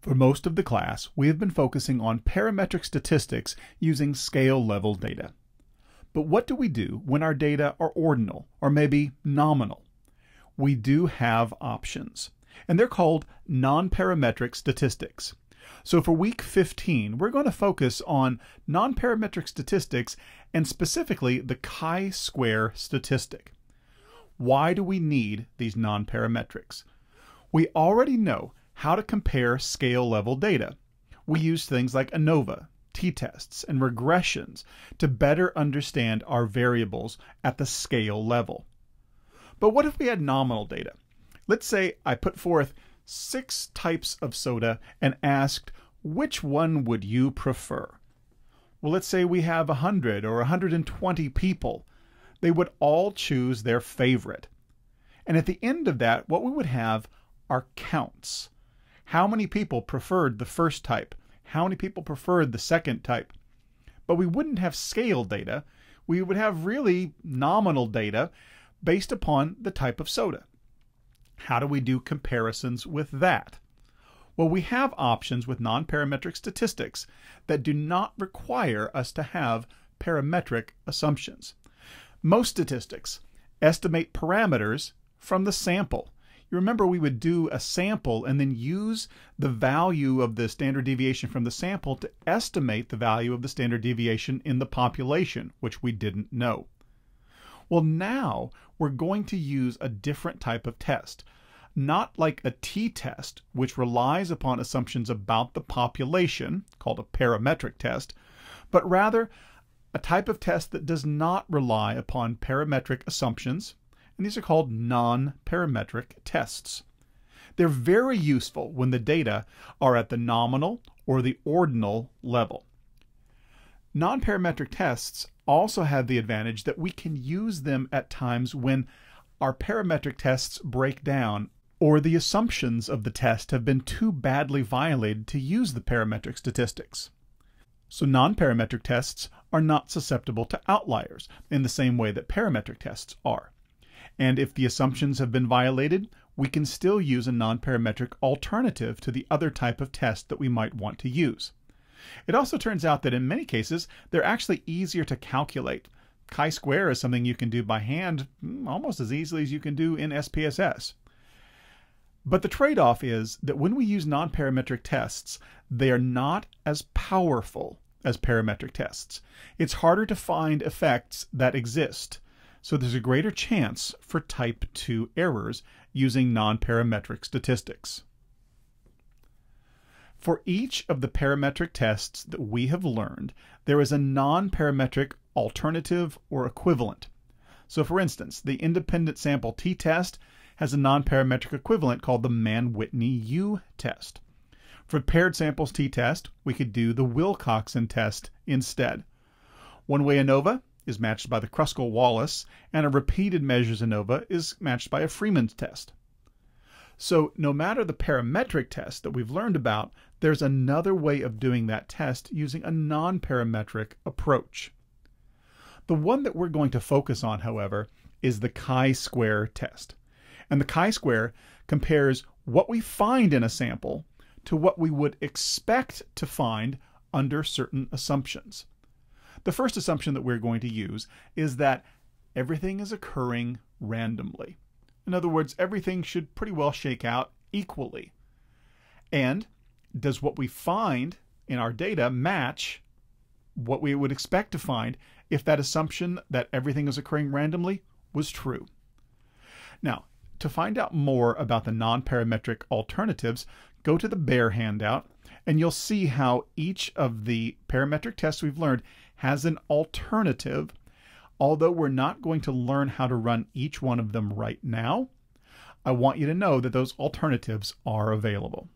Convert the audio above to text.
For most of the class, we have been focusing on parametric statistics using scale level data. But what do we do when our data are ordinal or maybe nominal? We do have options, and they're called non-parametric statistics. So for week 15, we're going to focus on non-parametric statistics and specifically the chi-square statistic. Why do we need these non-parametrics? We already know how to compare scale level data. We use things like ANOVA, t-tests, and regressions to better understand our variables at the scale level. But what if we had nominal data? Let's say I put forth six types of soda and asked, which one would you prefer? Well, let's say we have 100 or 120 people. They would all choose their favorite. And at the end of that, what we would have are counts how many people preferred the first type, how many people preferred the second type. But we wouldn't have scale data. We would have really nominal data based upon the type of soda. How do we do comparisons with that? Well, we have options with non-parametric statistics that do not require us to have parametric assumptions. Most statistics estimate parameters from the sample you remember we would do a sample and then use the value of the standard deviation from the sample to estimate the value of the standard deviation in the population, which we didn't know. Well, now we're going to use a different type of test. Not like a t-test, which relies upon assumptions about the population, called a parametric test, but rather a type of test that does not rely upon parametric assumptions and these are called non-parametric tests. They're very useful when the data are at the nominal or the ordinal level. Non-parametric tests also have the advantage that we can use them at times when our parametric tests break down or the assumptions of the test have been too badly violated to use the parametric statistics. So non-parametric tests are not susceptible to outliers in the same way that parametric tests are. And if the assumptions have been violated, we can still use a non-parametric alternative to the other type of test that we might want to use. It also turns out that in many cases, they're actually easier to calculate. Chi-square is something you can do by hand mm, almost as easily as you can do in SPSS. But the trade-off is that when we use non-parametric tests, they are not as powerful as parametric tests. It's harder to find effects that exist so there's a greater chance for type 2 errors using non-parametric statistics. For each of the parametric tests that we have learned, there is a non-parametric alternative or equivalent. So for instance, the independent sample t-test has a non-parametric equivalent called the Mann-Whitney U test. For paired samples t-test, we could do the Wilcoxon test instead. One way ANOVA is matched by the Kruskal-Wallis, and a repeated measures ANOVA is matched by a Friedman's test. So no matter the parametric test that we've learned about, there's another way of doing that test using a non-parametric approach. The one that we're going to focus on, however, is the chi-square test. And the chi-square compares what we find in a sample to what we would expect to find under certain assumptions. The first assumption that we're going to use is that everything is occurring randomly. In other words, everything should pretty well shake out equally. And does what we find in our data match what we would expect to find if that assumption that everything is occurring randomly was true? Now, to find out more about the non-parametric alternatives, go to the Bear handout and you'll see how each of the parametric tests we've learned has an alternative. Although we're not going to learn how to run each one of them right now, I want you to know that those alternatives are available.